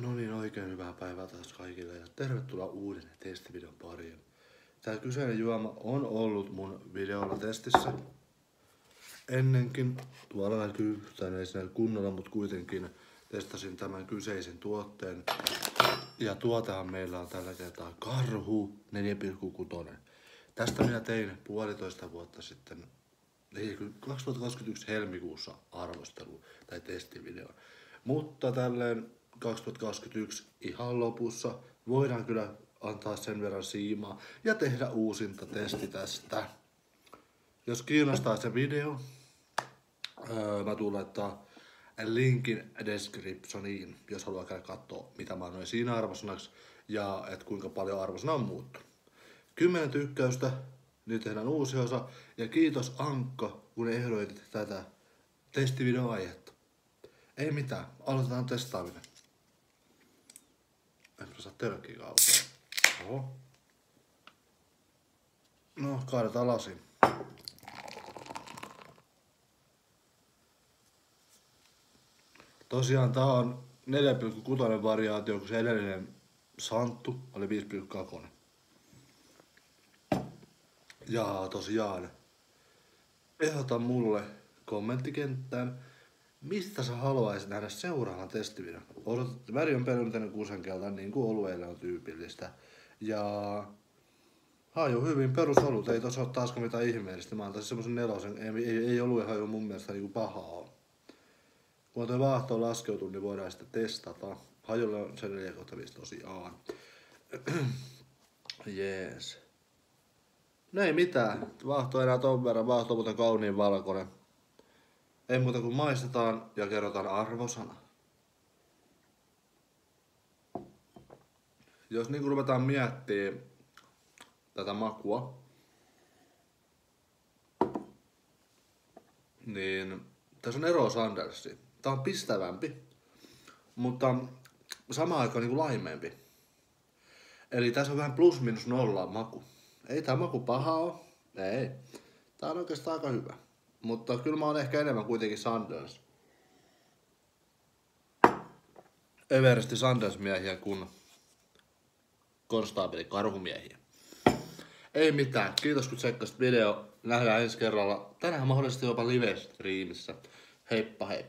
No niin, oikein hyvää päivää taas kaikille ja tervetuloa uuden testivideon pariin. Tämä kyseinen juoma on ollut mun videolla testissä ennenkin. Tuolla näkyy, tai ei siinä kunnolla, mutta kuitenkin testasin tämän kyseisen tuotteen. Ja tuotehan meillä on tällä kertaa Karhu 4,6. Tästä minä tein puolitoista vuotta sitten, ei 2021 helmikuussa arvostelu tai testivideo. Mutta tälleen 2021 ihan lopussa voidaan kyllä antaa sen verran siimaa ja tehdä uusinta testi tästä. Jos kiinnostaa se video, öö, mä tulen laittaa linkin descriptioniin, jos haluaa käydä katsoa, mitä mä annoin siinä arvosanaksi ja et kuinka paljon arvosana on muuttunut. 10 tykkäystä, nyt tehdään uusi osa ja kiitos Ankka, kun ehdoitit tätä testivideoaihetta. Ei mitään, aloitetaan testaaminen. Saa törkkiä kautta. Oho. No, kaadetaan lasi. Tosiaan tää on 4,6 variaatio, kun se edellinen Santtu oli 5,2. Ja tosiaan, ehdota mulle kommenttikenttään, mistä sä haluaisit nähdä seuraavan testivideon. Odotat, väri on perinteinen kusenkelta, niin kuin olueille on tyypillistä. Ja haju hyvin perusolut, ei tossa ole taaskaan mitään ihmeellistä. Mä antaisin semmosen nelosen, ei, ei, ei olue haju mun mielestä niinku pahaa ole. Kun toi vaahto on laskeutunut, niin voidaan sitten testata. Hajulle on se 4 tosiaan. Jees. No ei mitään. Vaahto enää ton verran. Vaahto on muuten kauniin valkoinen. Ei muuta kuin maistetaan ja kerrotaan arvosana. Jos niin ruvetaan miettimään tätä makua, niin tässä on ero Sandersi. Tää on pistävämpi, mutta samaan aikaan niin laimeempi. Eli tässä on vähän plus minus nolla maku. Ei tämä maku paha ole. Ei. Tää on oikeastaan aika hyvä. Mutta kyllä mä oon ehkä enemmän kuitenkin Sanders. Everesti Sanders miehiä kuin konstaapeli karhumiehiä. Ei mitään. Kiitos kun tsekkasit video. Nähdään ensi kerralla. Tänään mahdollisesti jopa live-striimissä. Heippa hei.